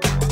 Three,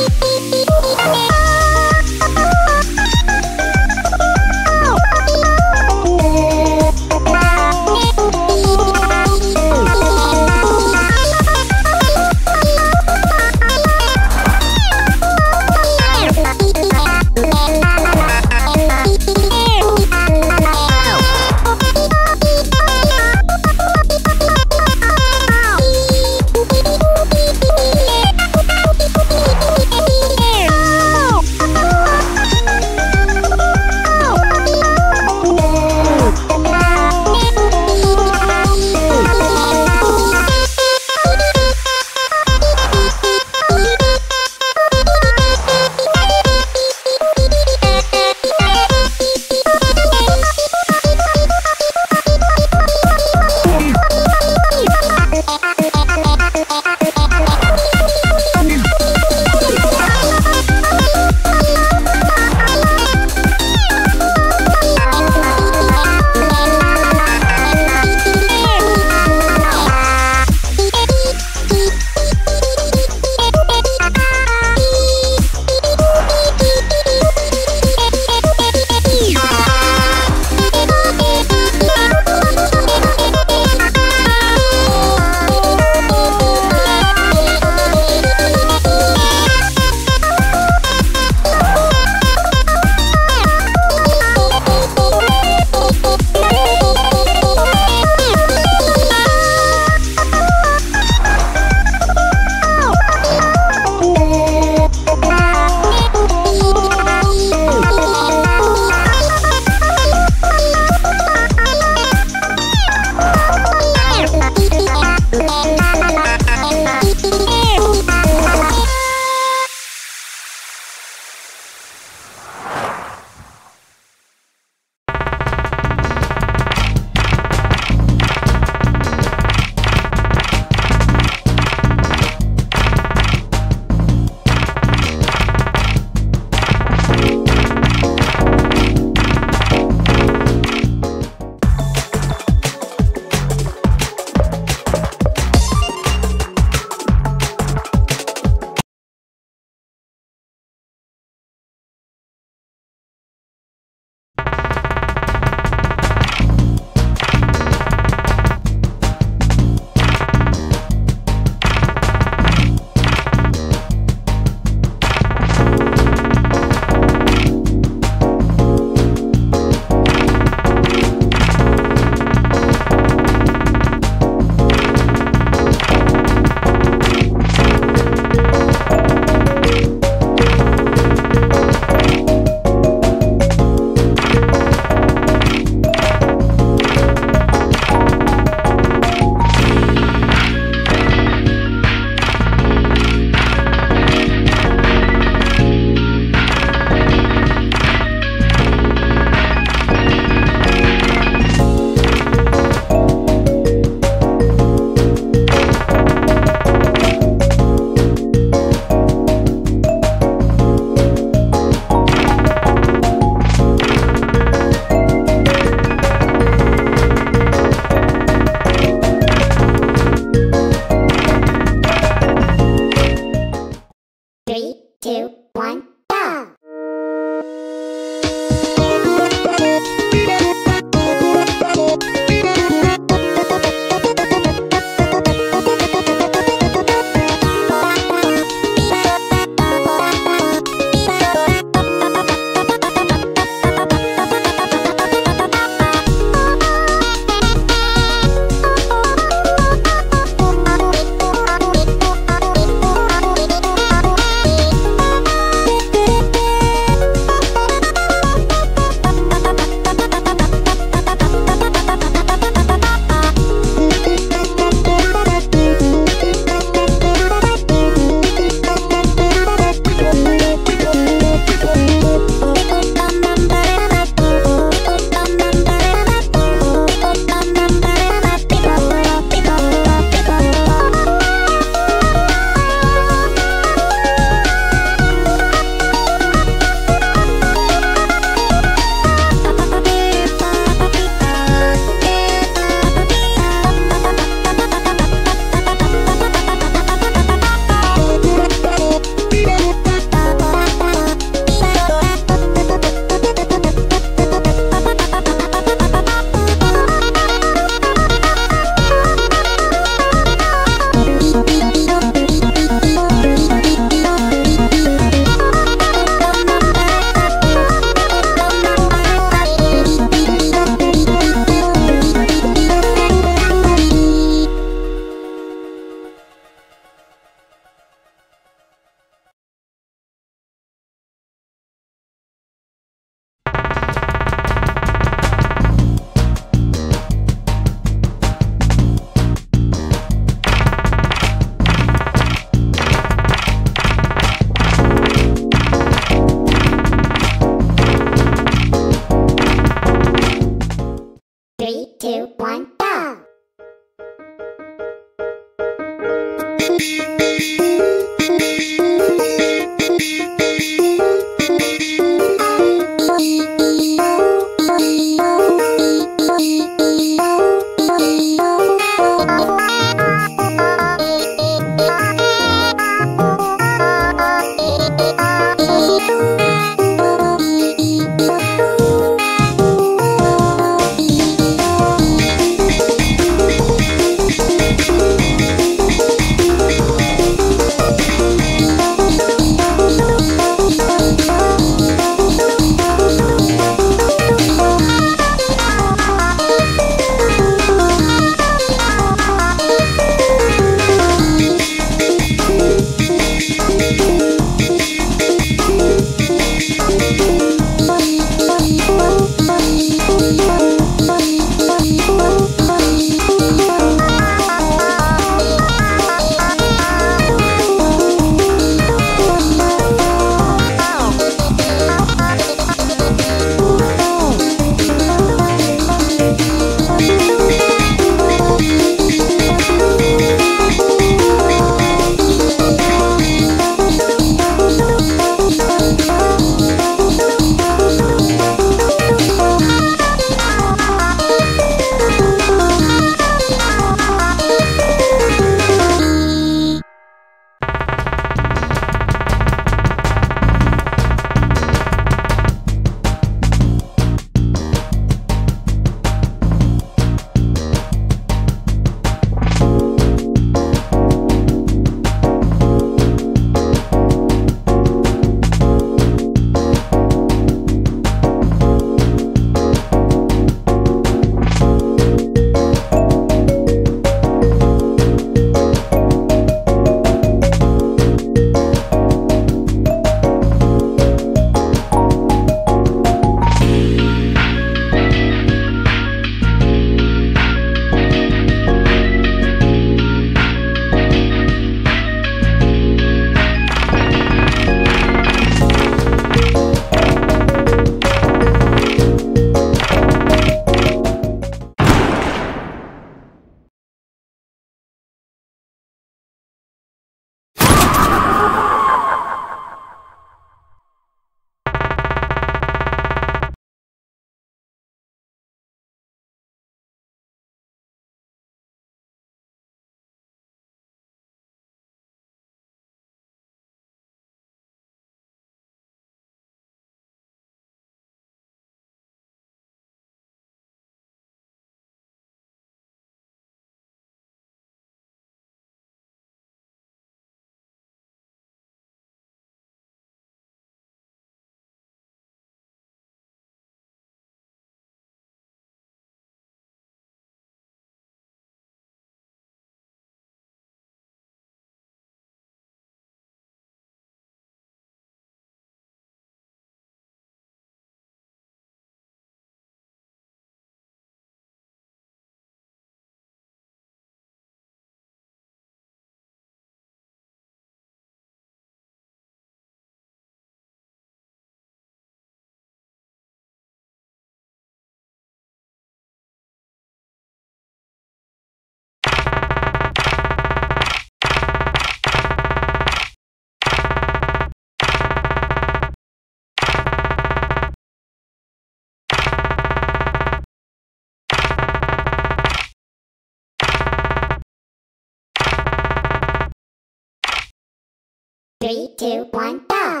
Three, two, one, go!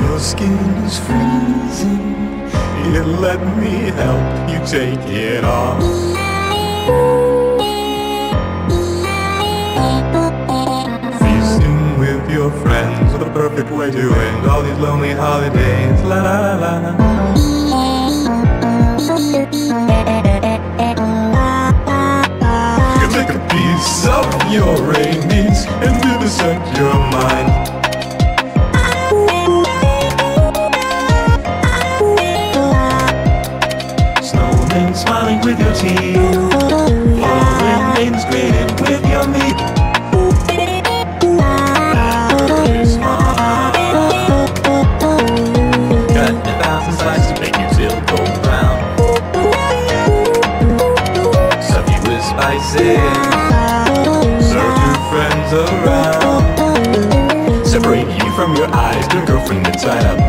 Your skin is freezing. Here, let me help you take it off. Feasting with your friends, the perfect way to end all these lonely holidays. La la la la. Of your needs and vivisect your mind. Snowman smiling with your teeth. Girlfriend inside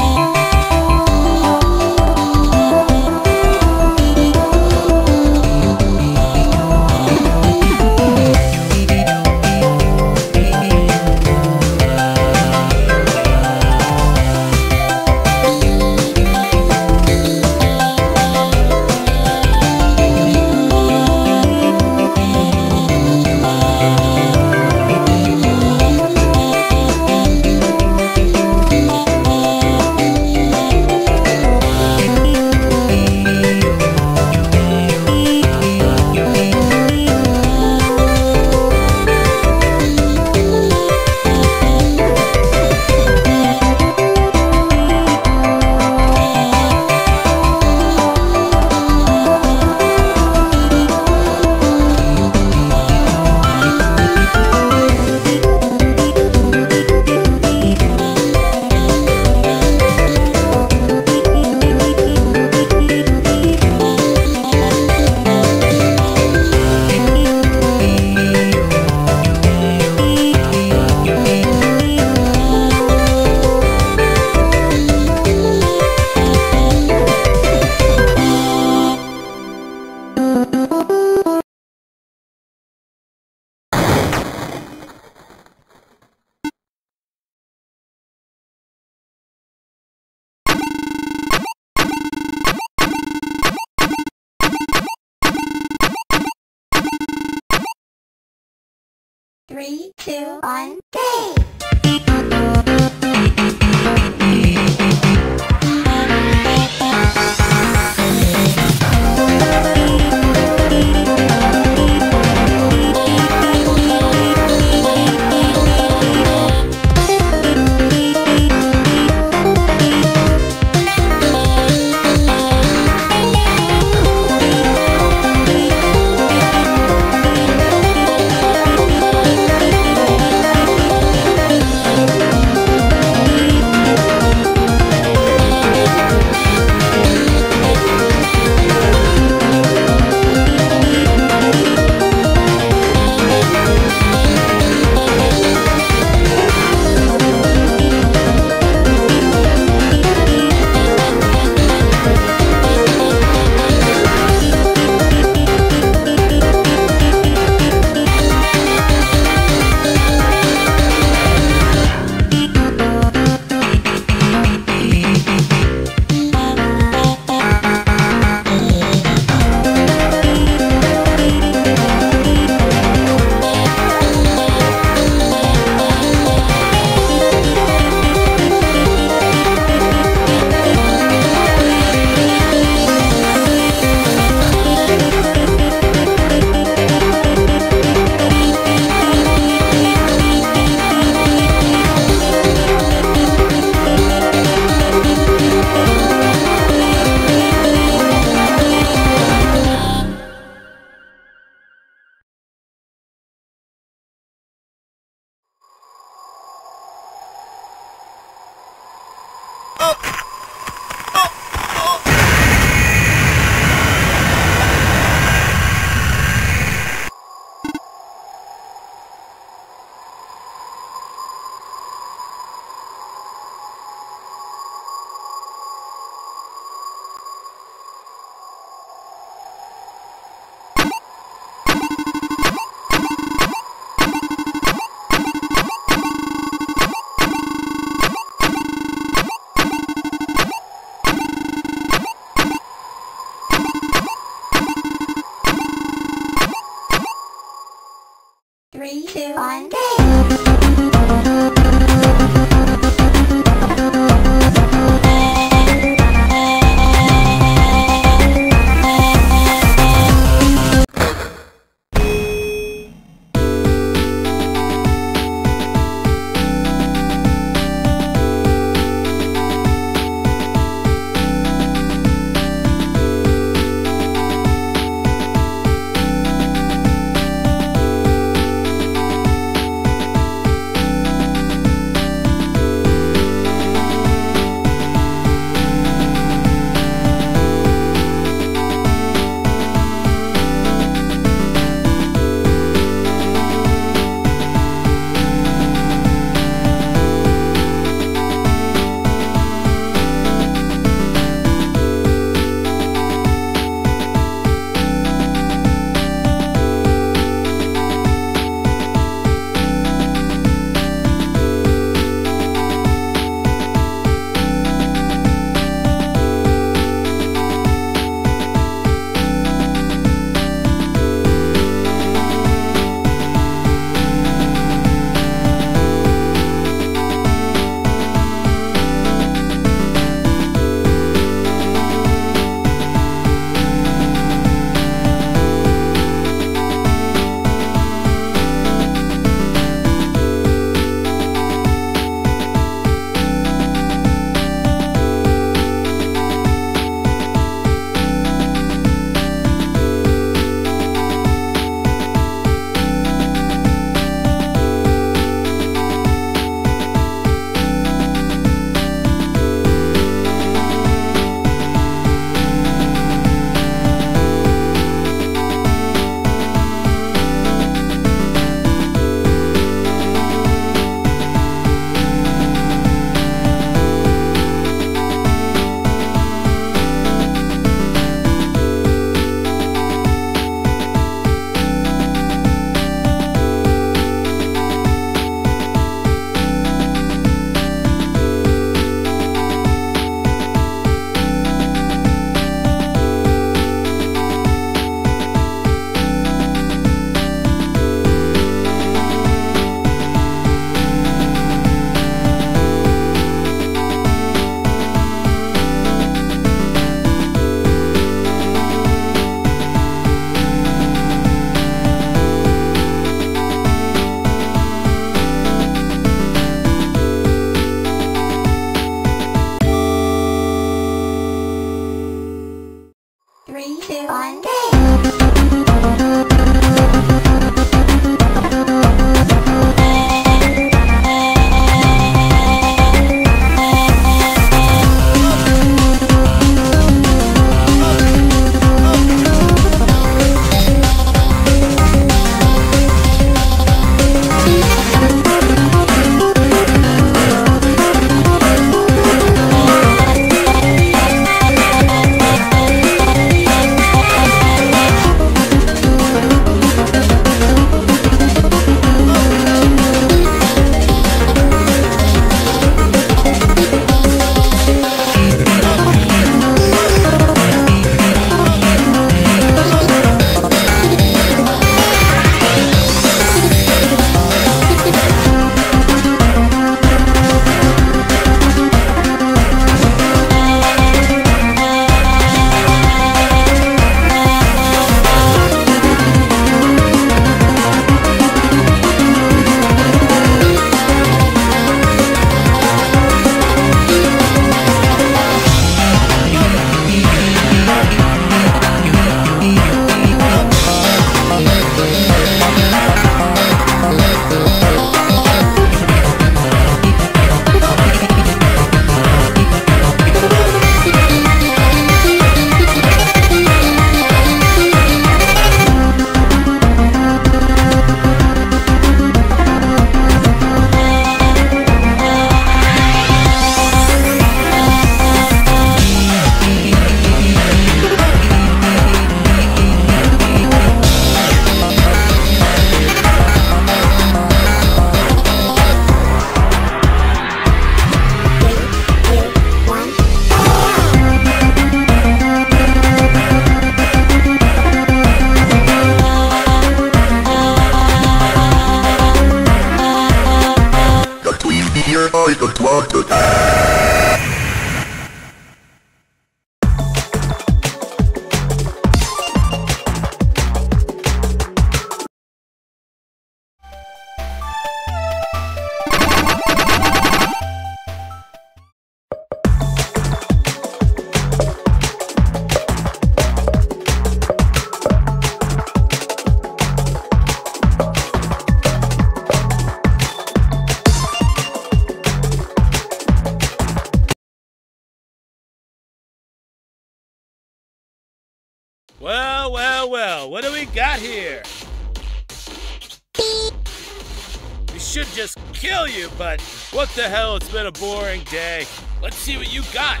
what the hell, it's been a boring day. Let's see what you got.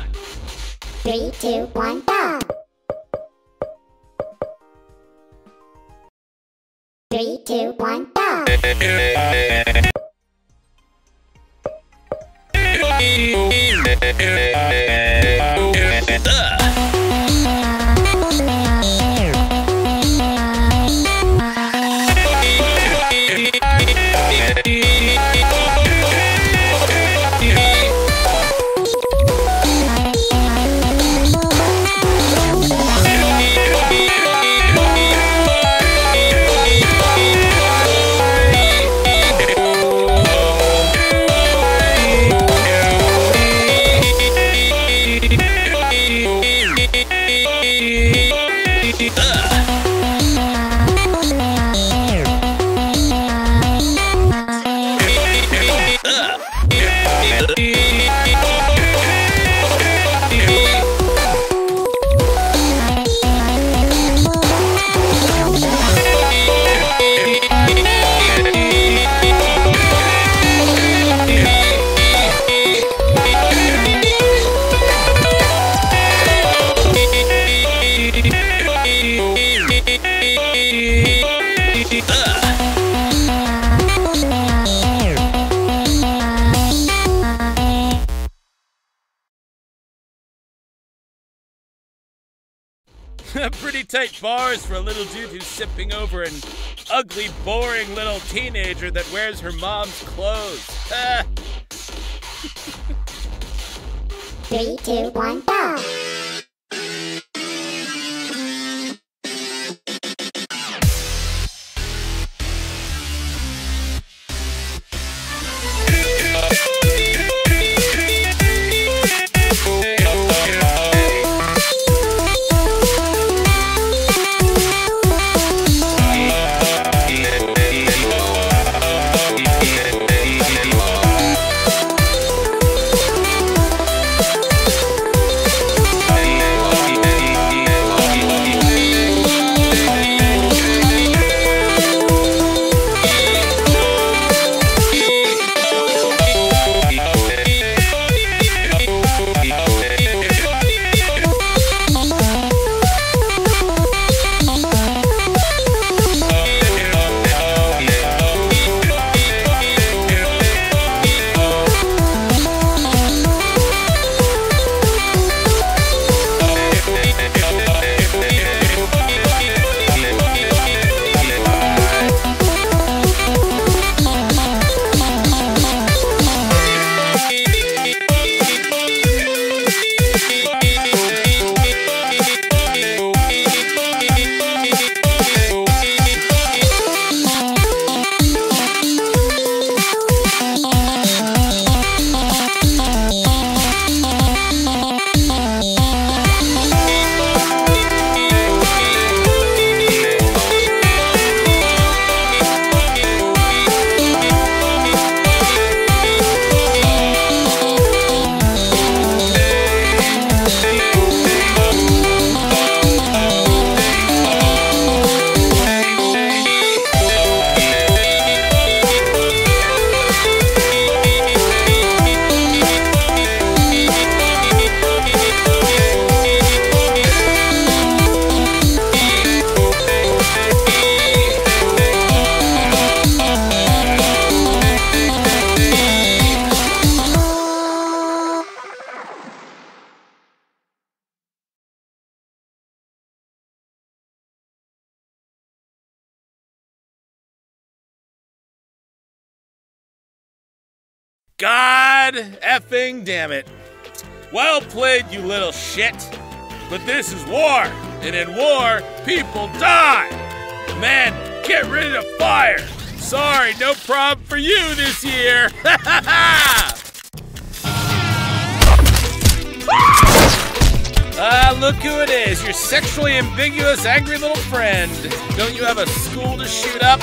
three, two, one, go! Three, two, one, go! tight bars for a little dude who's sipping over an ugly, boring little teenager that wears her mom's clothes. Three, two, one, go! God effing damn it. Well played, you little shit. But this is war, and in war, people die. Man, get rid of fire. Sorry, no problem for you this year. Ah, look who it is, your sexually ambiguous, angry little friend. Don't you have a school to shoot up?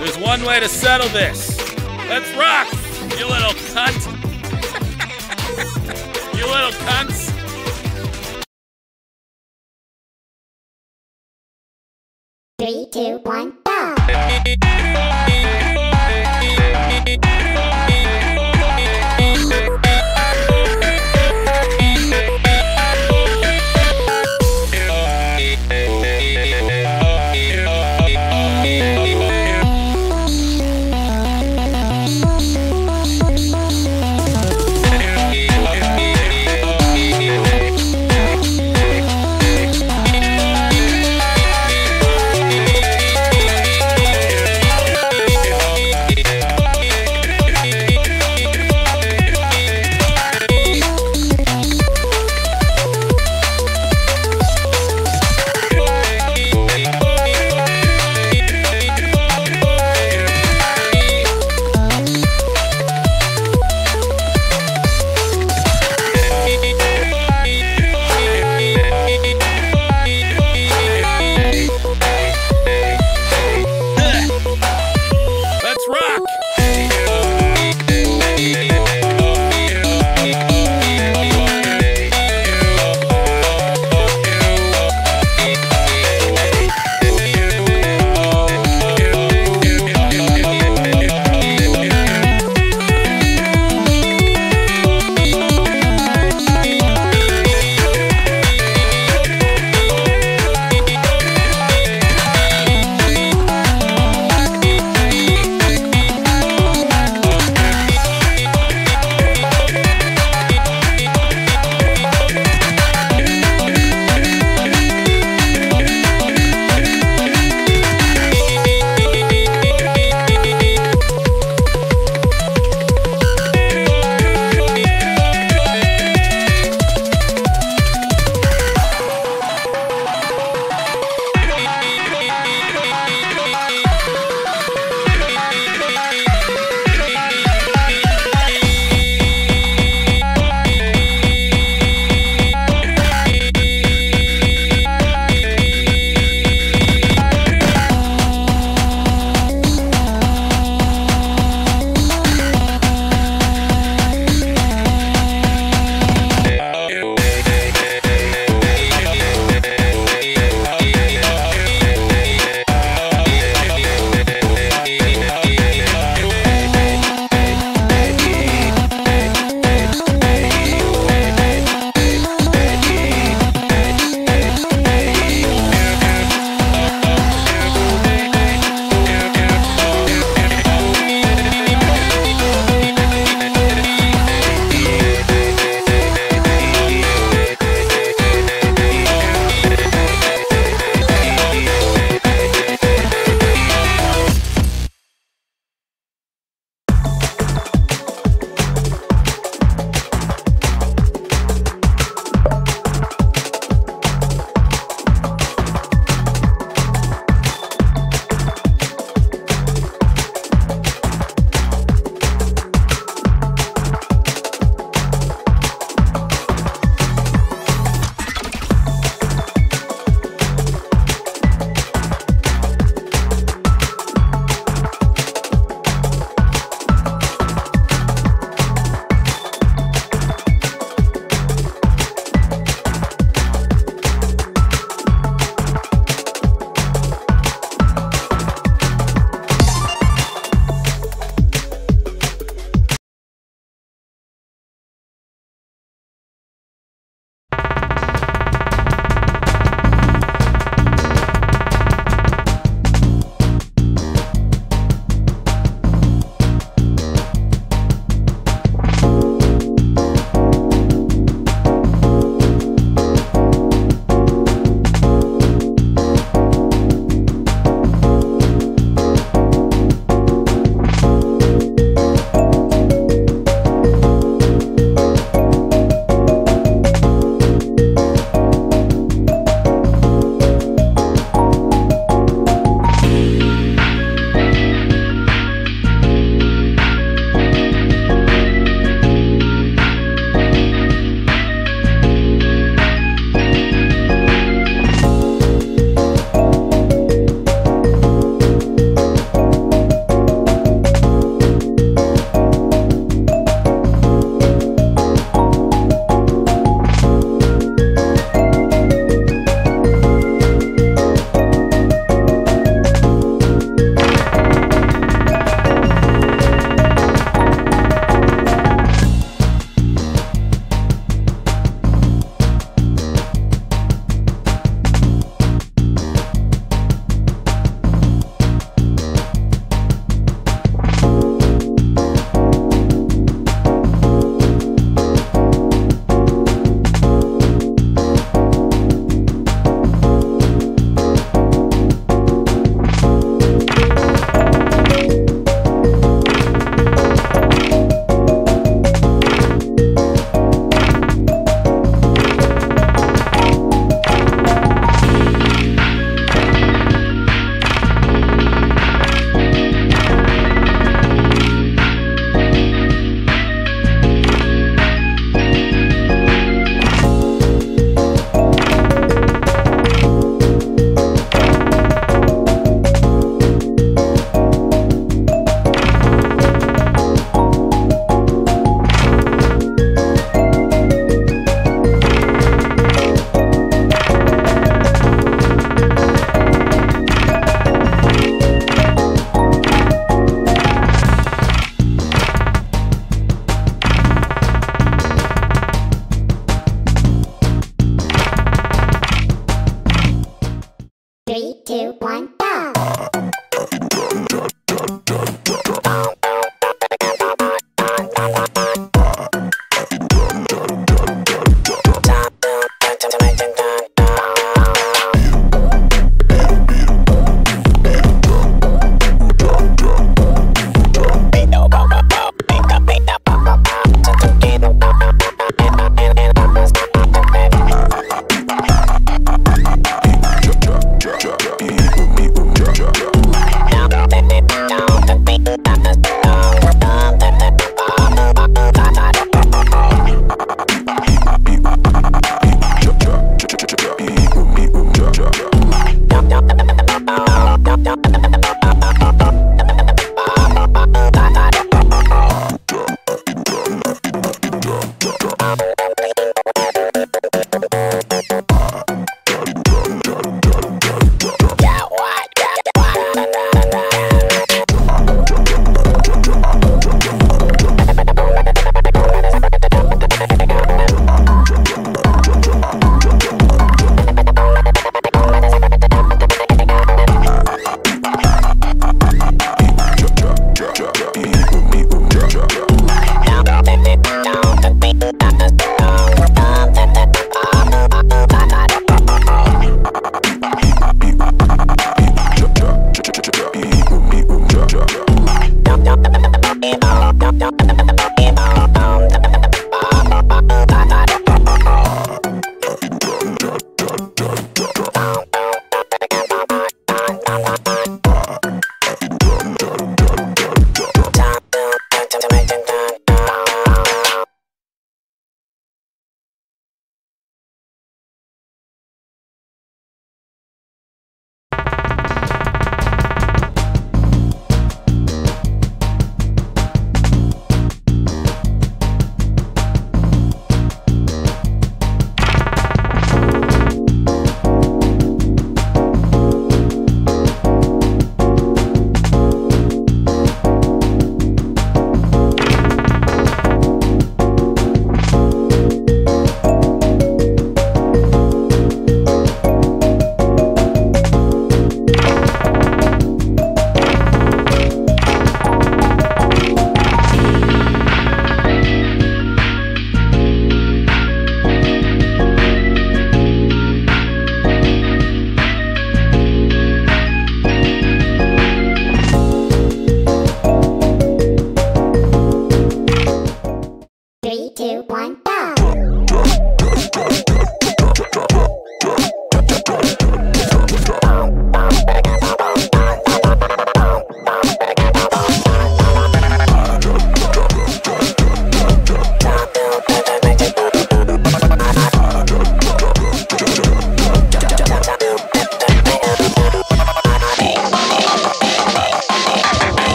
There's one way to settle this. Let's rock, you little cunt. you little cunts. Three, two, one, go!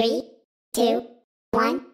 Three, two, one,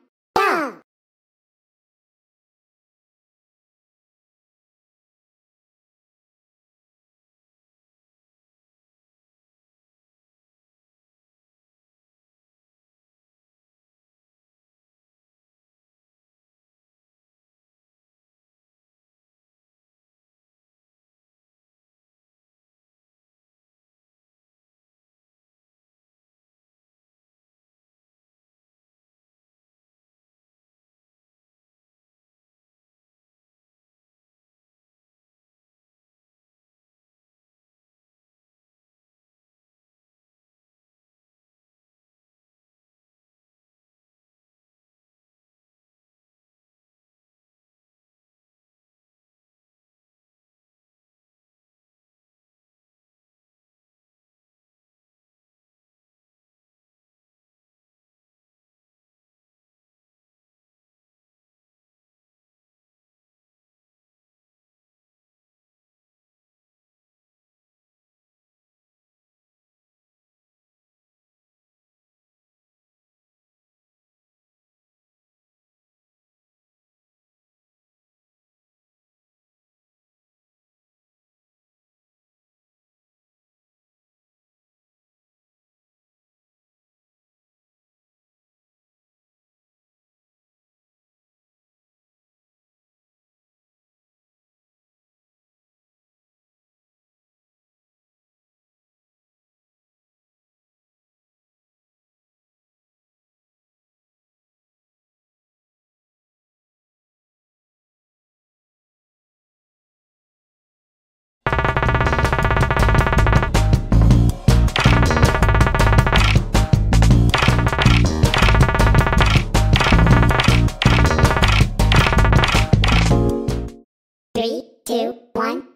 two, one.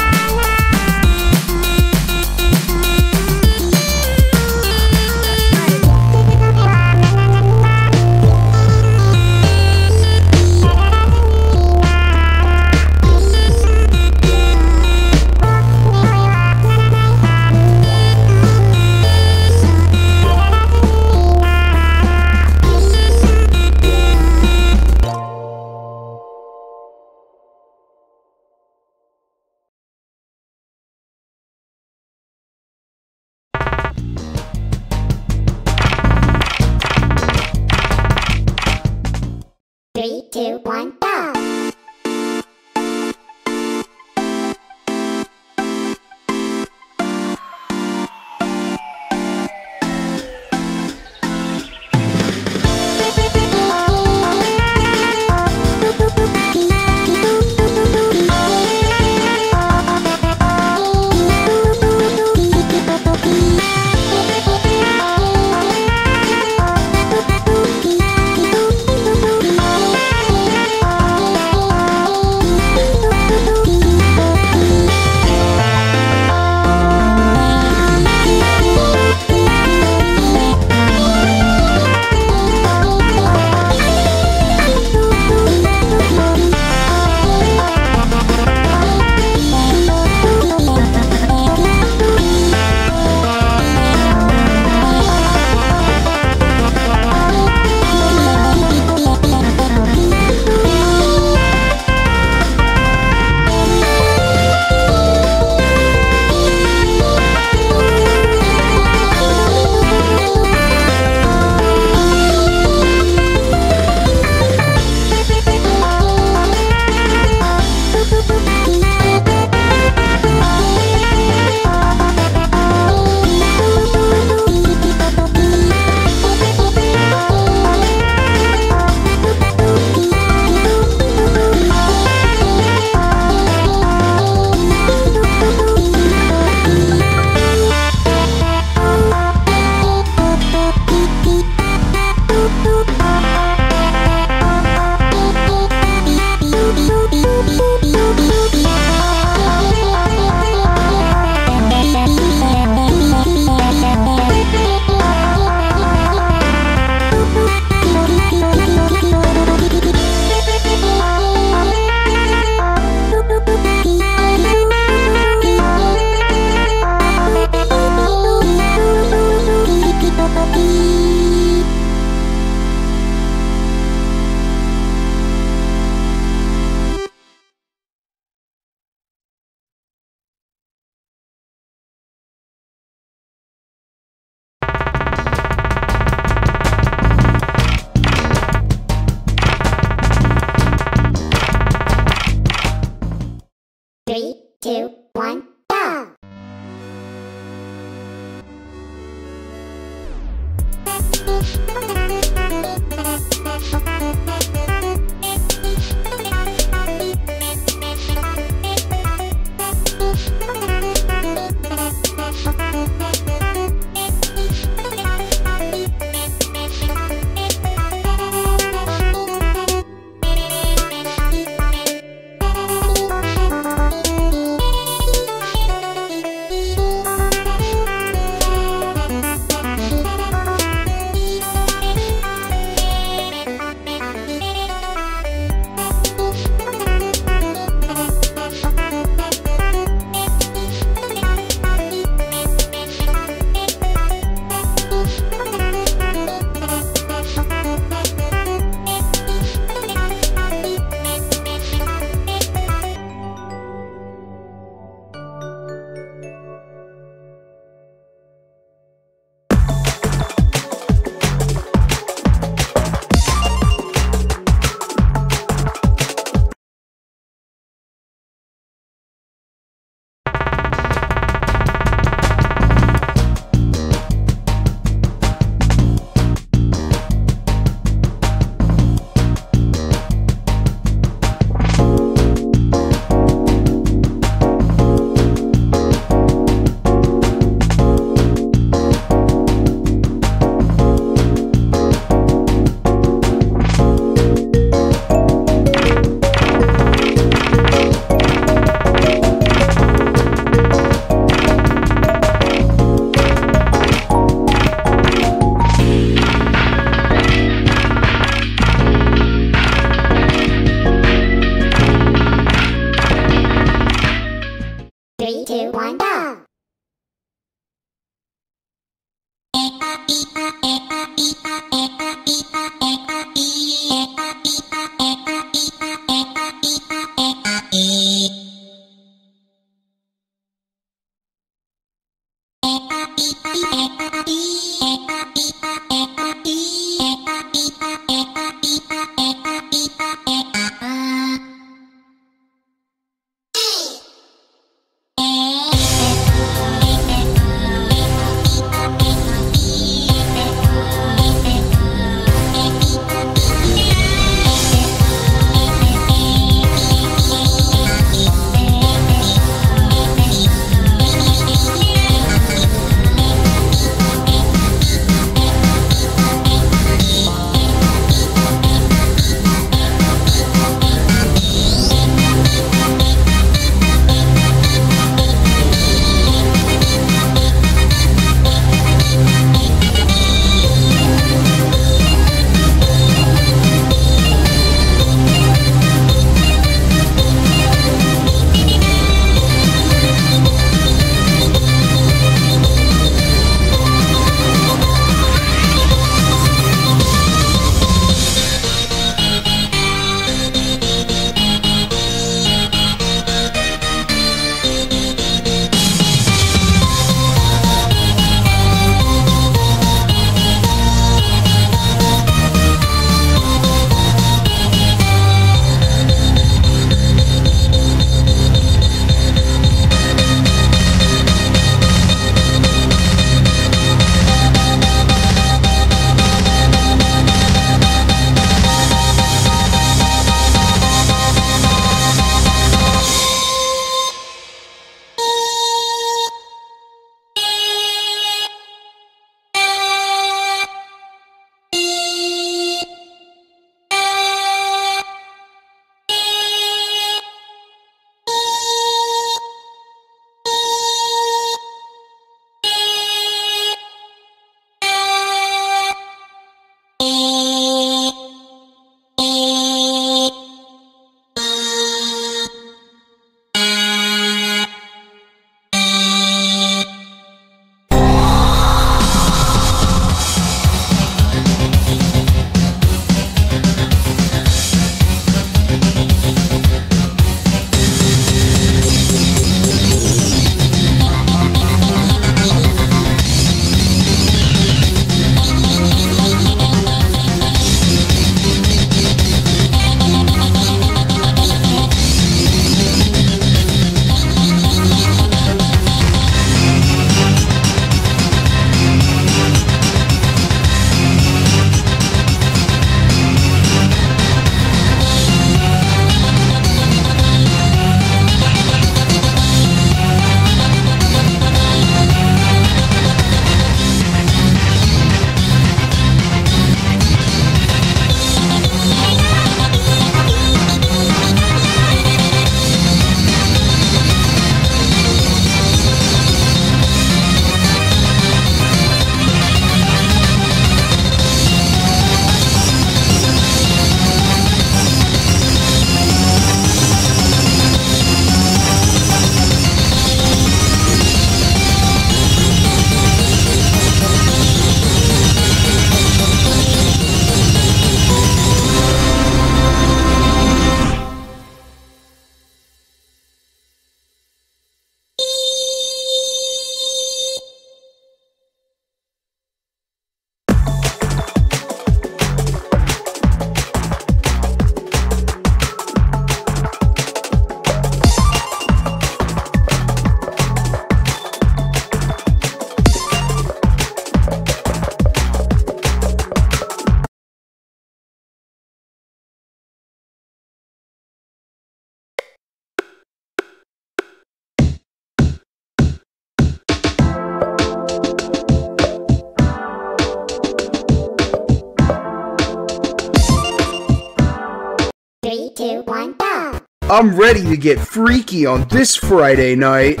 I'm ready to get freaky on this Friday night.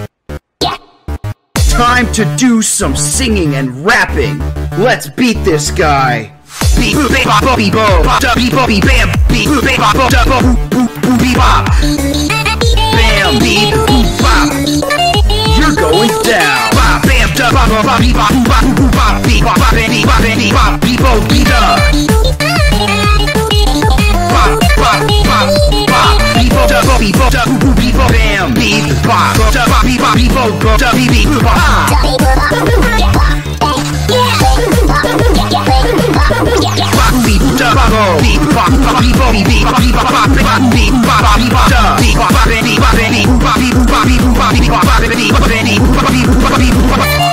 Time to do some singing and rapping. Let's beat this guy. Beep beep bop beep bo bop beep bo beep bam beep beep bop bop boop boop boop beep bop bam beep boop bop. You're going down. Bop bam da bop bop bop beep bop boop bop boop bop beep bop bop beep bop beep bop beep. Bop bop bop bop beep bop bop bop bop. Bop bop bop bop bop bop bop beep bop bop bop bop bop bop boop bop beep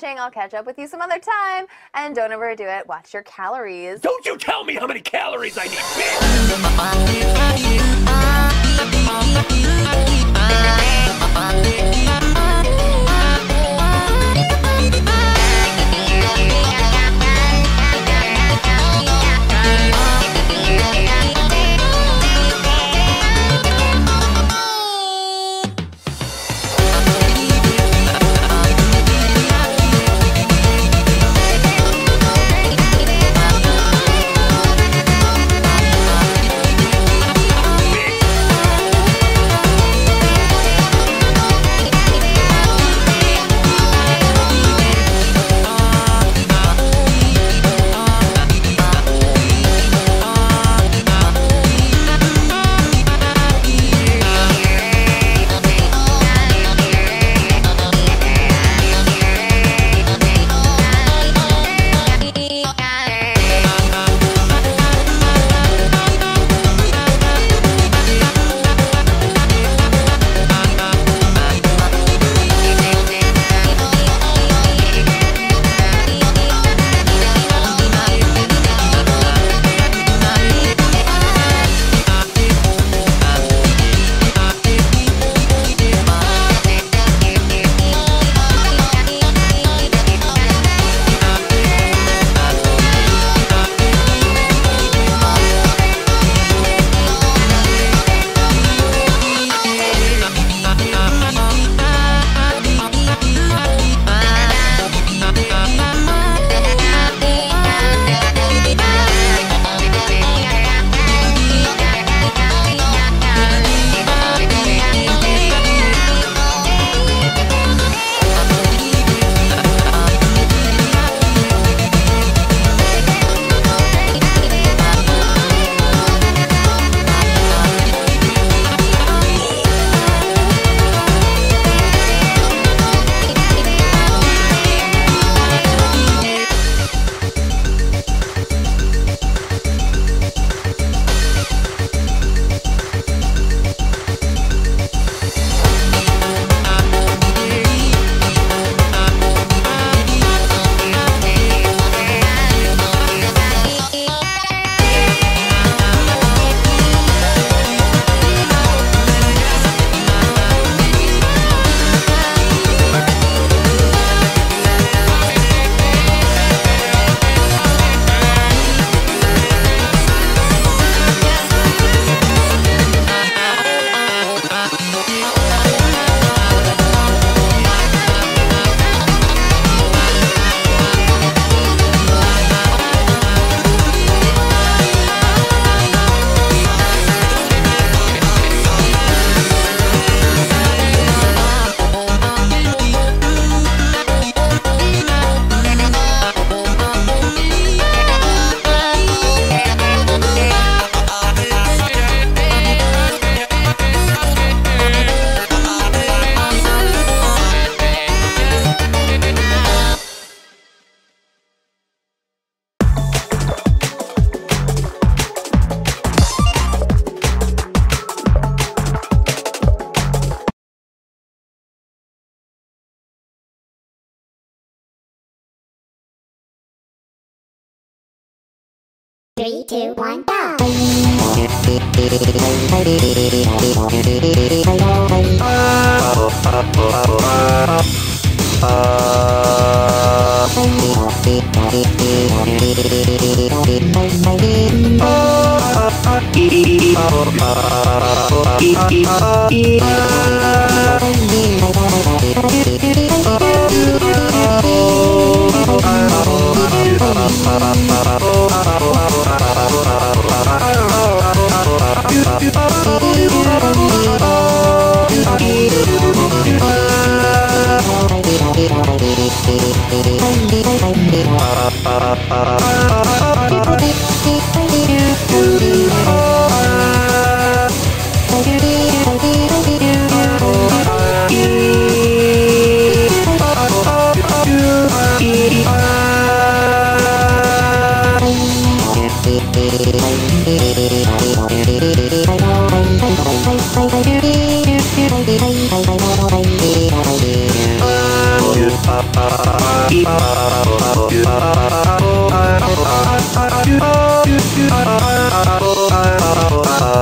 blushing. I'll catch up with you some other time. And don't overdo it. Watch your calories. Don't you tell me how many calories I need, bitch! Thank you.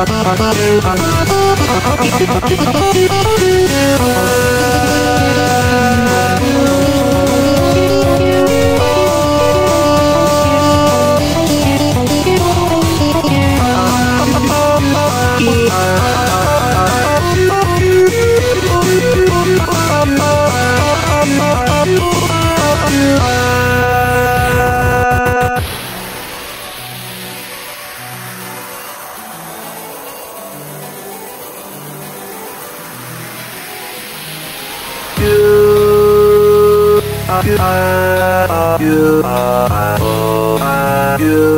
Thank you. you, I, I, you, I, oh, I, you.